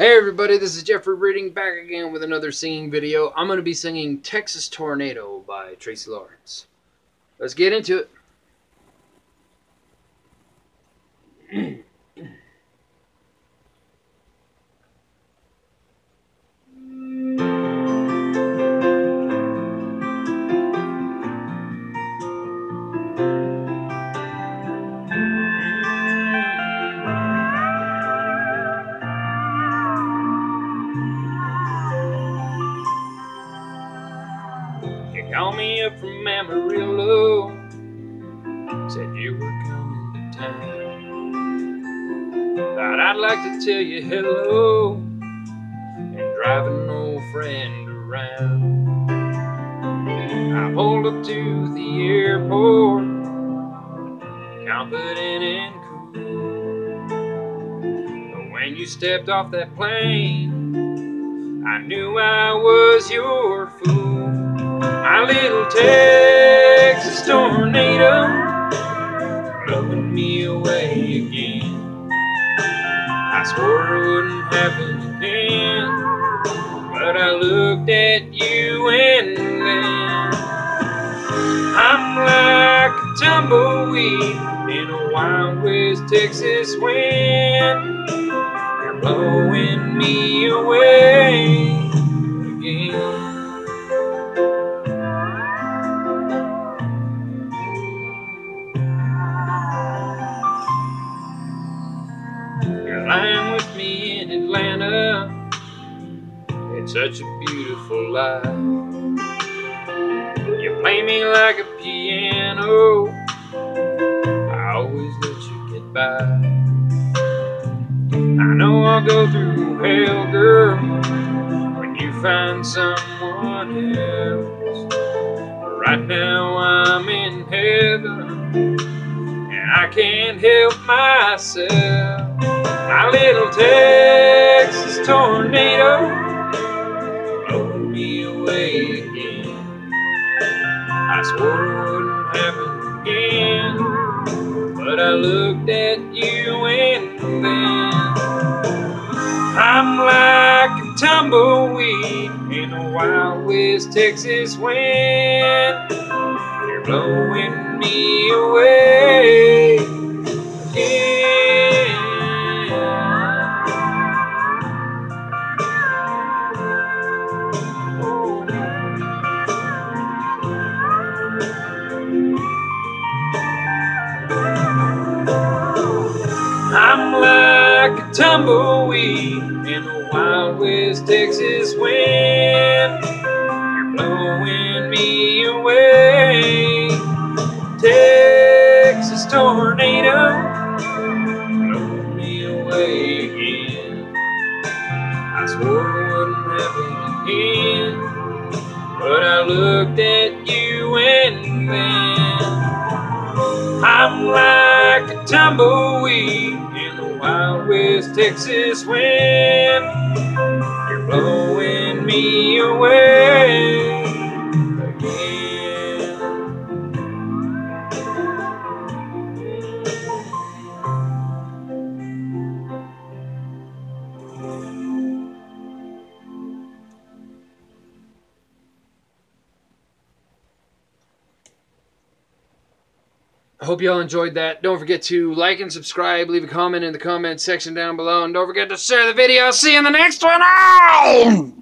Hey everybody, this is Jeffrey Breeding back again with another singing video. I'm going to be singing Texas Tornado by Tracy Lawrence. Let's get into it. Called me up from Amarillo, said you were coming to town. Thought I'd like to tell you hello and drive an old friend around. I pulled up to the airport, confident and cool. But when you stepped off that plane, I knew I was your fool. My little Texas tornado blowing me away again. I swore it wouldn't happen again, but I looked at you and then I'm like a tumbleweed in a wild west Texas wind. You're blowing me away such a beautiful life. You play me like a piano. I always let you get by. I know I'll go through hell, girl, when you find someone else. But right now I'm in heaven, and I can't help myself. My little Texas tornado I looked at you and then I'm like a tumbleweed in a wild west Texas wind. You're blowing me away tumbleweed in the wild west Texas wind. You're blowing me away. Texas tornado, blowing me away again. I swore it wouldn't happen again, but I looked at you and then I'm like a tumbleweed wild west Texas wind. You're blowing me away I hope y'all enjoyed that. Don't forget to like and subscribe. Leave a comment in the comment section down below. And don't forget to share the video. See you in the next one.